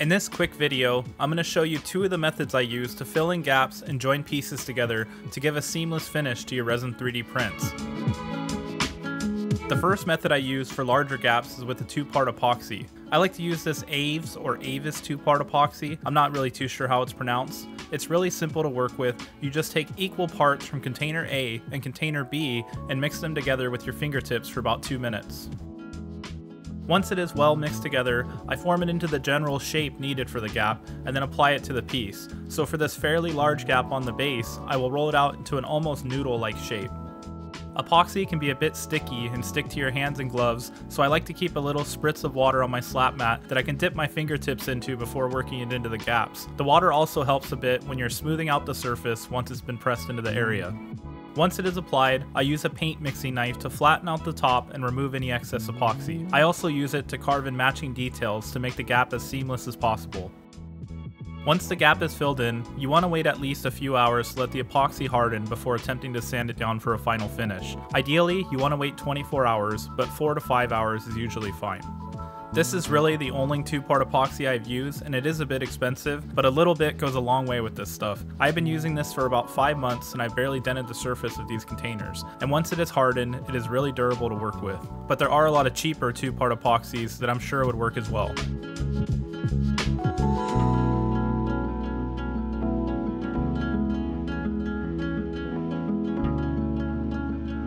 In this quick video, I'm going to show you two of the methods I use to fill in gaps and join pieces together to give a seamless finish to your resin 3D prints. The first method I use for larger gaps is with a two-part epoxy. I like to use this Aves or Avis two-part epoxy. I'm not really too sure how it's pronounced. It's really simple to work with. You just take equal parts from container A and container B and mix them together with your fingertips for about two minutes. Once it is well mixed together, I form it into the general shape needed for the gap and then apply it to the piece. So for this fairly large gap on the base, I will roll it out into an almost noodle-like shape. Epoxy can be a bit sticky and stick to your hands and gloves, so I like to keep a little spritz of water on my slap mat that I can dip my fingertips into before working it into the gaps. The water also helps a bit when you're smoothing out the surface once it's been pressed into the area. Once it is applied, I use a paint mixing knife to flatten out the top and remove any excess epoxy. I also use it to carve in matching details to make the gap as seamless as possible. Once the gap is filled in, you want to wait at least a few hours to let the epoxy harden before attempting to sand it down for a final finish. Ideally, you want to wait 24 hours, but 4 to 5 hours is usually fine. This is really the only two-part epoxy I've used, and it is a bit expensive, but a little bit goes a long way with this stuff. I've been using this for about 5 months and I've barely dented the surface of these containers, and once it is hardened, it is really durable to work with. But there are a lot of cheaper two-part epoxies that I'm sure would work as well.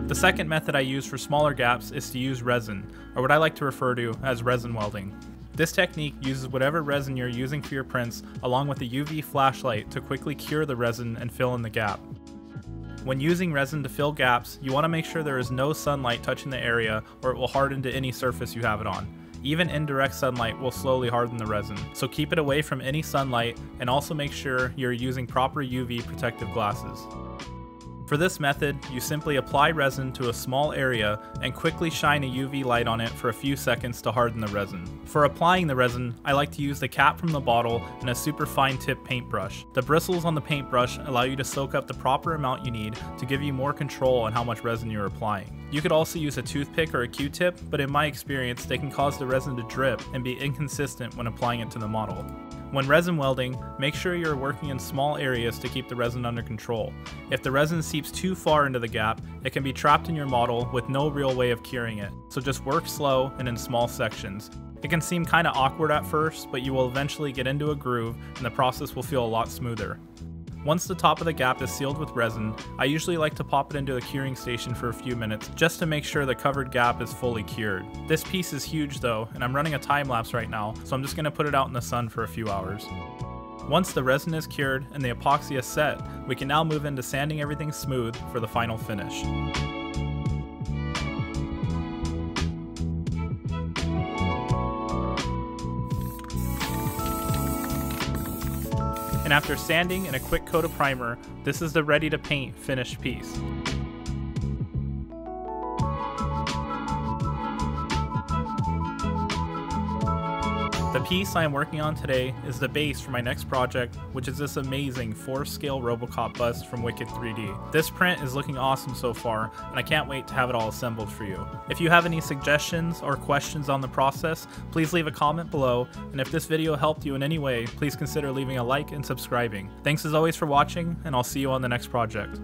The second method I use for smaller gaps is to use resin, or what I like to refer to as resin welding. This technique uses whatever resin you're using for your prints along with a UV flashlight to quickly cure the resin and fill in the gap. When using resin to fill gaps, you want to make sure there is no sunlight touching the area or it will harden to any surface you have it on. Even indirect sunlight will slowly harden the resin, so keep it away from any sunlight and also make sure you're using proper UV protective glasses. For this method, you simply apply resin to a small area and quickly shine a UV light on it for a few seconds to harden the resin. For applying the resin, I like to use the cap from the bottle and a super fine tip paintbrush. The bristles on the paintbrush allow you to soak up the proper amount you need to give you more control on how much resin you're applying. You could also use a toothpick or a q-tip, but in my experience, they can cause the resin to drip and be inconsistent when applying it to the model. When resin welding, make sure you're working in small areas to keep the resin under control. If the resin seeps too far into the gap, it can be trapped in your model with no real way of curing it, so just work slow and in small sections. It can seem kinda awkward at first, but you will eventually get into a groove and the process will feel a lot smoother. Once the top of the gap is sealed with resin, I usually like to pop it into the curing station for a few minutes just to make sure the covered gap is fully cured. This piece is huge though, and I'm running a time lapse right now, so I'm just going to put it out in the sun for a few hours. Once the resin is cured and the epoxy is set, we can now move into sanding everything smooth for the final finish. And after sanding and a quick coat of primer, this is the ready to paint finished piece. The piece I am working on today is the base for my next project, which is this amazing 4-scale Robocop bust from Wicked 3D. This print is looking awesome so far, and I can't wait to have it all assembled for you. If you have any suggestions or questions on the process, please leave a comment below, and if this video helped you in any way, please consider leaving a like and subscribing. Thanks as always for watching, and I'll see you on the next project.